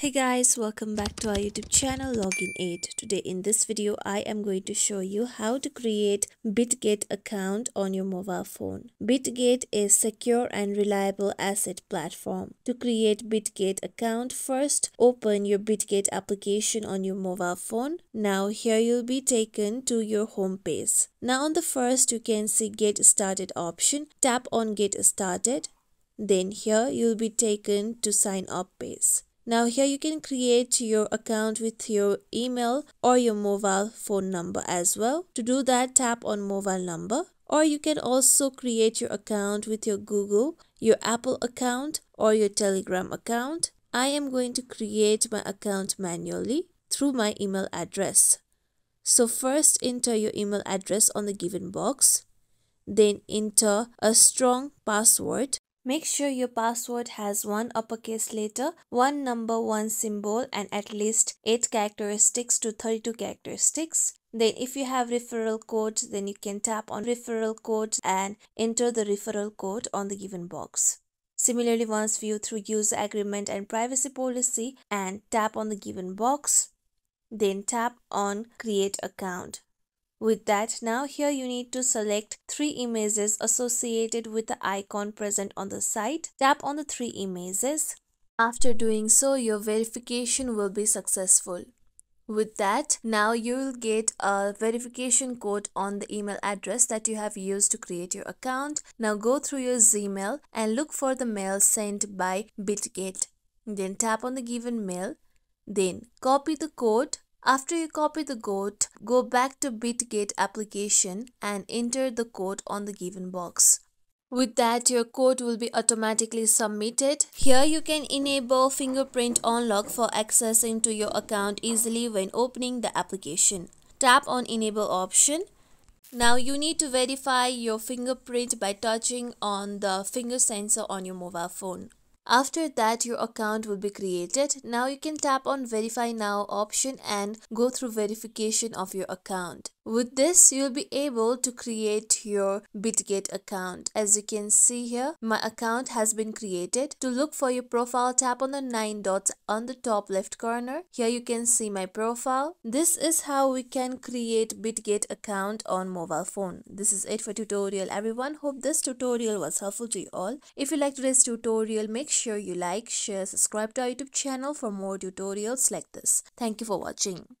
Hey guys, welcome back to our YouTube channel Login Aid. Today in this video, I am going to show you how to create Bitget account on your mobile phone. Bitget is secure and reliable asset platform. To create Bitget account, first open your Bitget application on your mobile phone. Now here you'll be taken to your home page. Now on the first you can see get started option. Tap on get started. Then here you'll be taken to sign up page. Now here you can create your account with your email or your mobile phone number as well. To do that tap on mobile number or you can also create your account with your Google, your Apple account or your Telegram account. I am going to create my account manually through my email address. So first enter your email address on the given box. Then enter a strong password Make sure your password has one uppercase letter, one number, one symbol and at least 8 characteristics to 32 characteristics. Then if you have referral code, then you can tap on referral code and enter the referral code on the given box. Similarly, once view through user agreement and privacy policy and tap on the given box, then tap on create account. With that, now here you need to select three images associated with the icon present on the site. Tap on the three images. After doing so, your verification will be successful. With that, now you will get a verification code on the email address that you have used to create your account. Now go through your Gmail and look for the mail sent by Bitget. Then tap on the given mail. Then copy the code after you copy the code, go back to Bitget application and enter the code on the given box. With that, your code will be automatically submitted. Here you can enable fingerprint unlock for accessing to your account easily when opening the application. Tap on enable option. Now you need to verify your fingerprint by touching on the finger sensor on your mobile phone. After that your account will be created. Now you can tap on verify now option and go through verification of your account. With this, you'll be able to create your Bitget account. As you can see here, my account has been created. To look for your profile, tap on the 9 dots on the top left corner. Here you can see my profile. This is how we can create Bitget account on mobile phone. This is it for tutorial everyone. Hope this tutorial was helpful to you all. If you liked today's tutorial, make sure you like, share, subscribe to our YouTube channel for more tutorials like this. Thank you for watching.